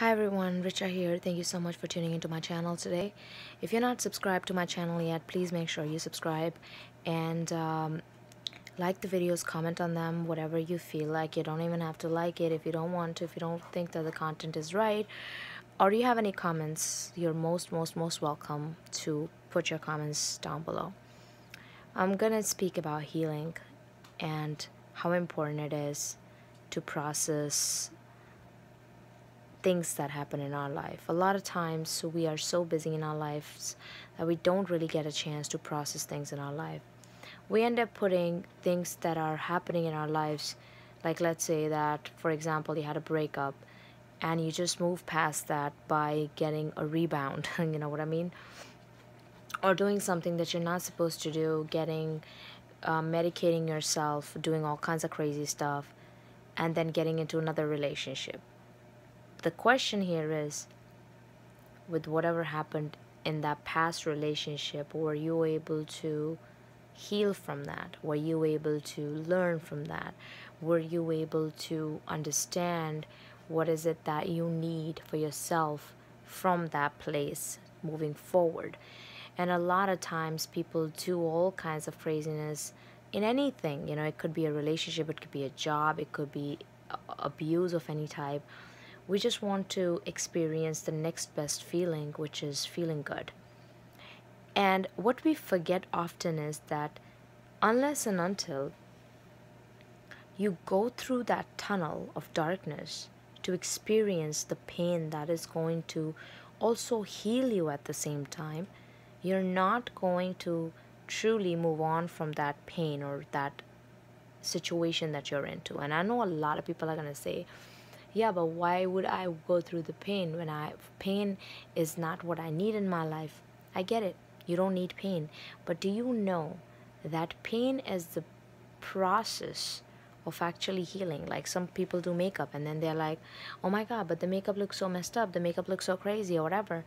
Hi everyone, Richa here. Thank you so much for tuning into my channel today. If you're not subscribed to my channel yet, please make sure you subscribe and um, like the videos, comment on them, whatever you feel like. You don't even have to like it if you don't want to, if you don't think that the content is right. Or you have any comments, you're most, most, most welcome to put your comments down below. I'm gonna speak about healing and how important it is to process things that happen in our life. A lot of times we are so busy in our lives that we don't really get a chance to process things in our life. We end up putting things that are happening in our lives, like let's say that, for example, you had a breakup and you just move past that by getting a rebound, you know what I mean? Or doing something that you're not supposed to do, getting, uh, medicating yourself, doing all kinds of crazy stuff, and then getting into another relationship the question here is with whatever happened in that past relationship were you able to heal from that? Were you able to learn from that? Were you able to understand what is it that you need for yourself from that place moving forward? And a lot of times people do all kinds of craziness in anything. You know it could be a relationship it could be a job it could be abuse of any type we just want to experience the next best feeling, which is feeling good. And what we forget often is that unless and until you go through that tunnel of darkness to experience the pain that is going to also heal you at the same time, you're not going to truly move on from that pain or that situation that you're into. And I know a lot of people are going to say, yeah but why would i go through the pain when i pain is not what i need in my life? I get it. You don't need pain. But do you know that pain is the process of actually healing? Like some people do makeup and then they're like oh my god but the makeup looks so messed up. The makeup looks so crazy or whatever.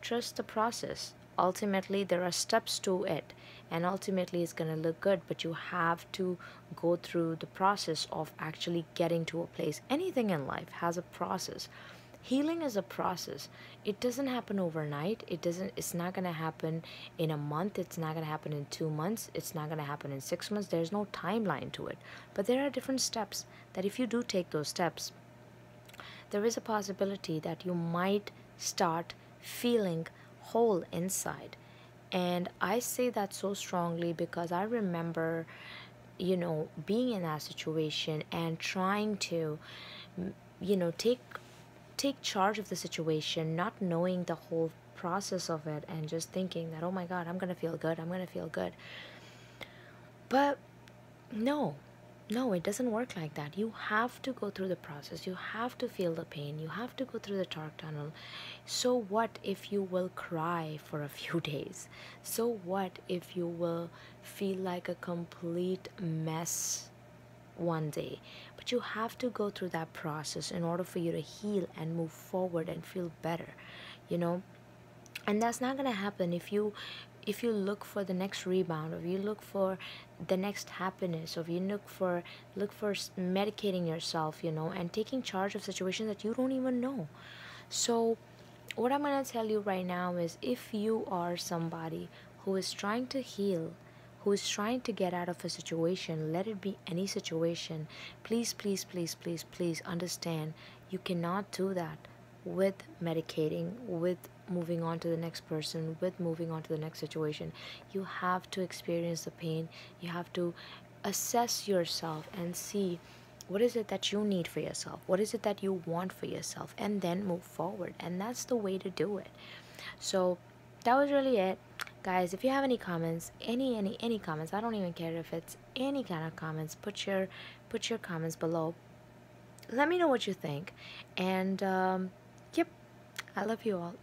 Trust the process ultimately there are steps to it and ultimately it's going to look good but you have to go through the process of actually getting to a place. Anything in life has a process. Healing is a process. It doesn't happen overnight. It doesn't it's not going to happen in a month. It's not going to happen in 2 months. It's not going to happen in 6 months. There's no timeline to it. But there are different steps that if you do take those steps there is a possibility that you might start feeling whole inside. And I say that so strongly because I remember, you know, being in that situation and trying to, you know, take take charge of the situation, not knowing the whole process of it and just thinking that, oh my God, I'm going to feel good. I'm going to feel good. But no, no, it doesn't work like that. You have to go through the process. You have to feel the pain. You have to go through the dark tunnel. So, what if you will cry for a few days? So, what if you will feel like a complete mess one day? But you have to go through that process in order for you to heal and move forward and feel better, you know? And that's not going to happen if you if you look for the next rebound or you look for the next happiness or you look for look for medicating yourself you know and taking charge of situations that you don't even know. So what i'm going to tell you right now is if you are somebody who is trying to heal who is trying to get out of a situation let it be any situation please please please please please understand you cannot do that with medicating with moving on to the next person with moving on to the next situation. You have to experience the pain. You have to assess yourself and see what is it that you need for yourself what is it that you want for yourself and then move forward. And that's the way to do it. So that was really it. Guys if you have any comments any any any comments i don't even care if it's any kind of comments put your put your comments below. Let me know what you think. And um, I love you all.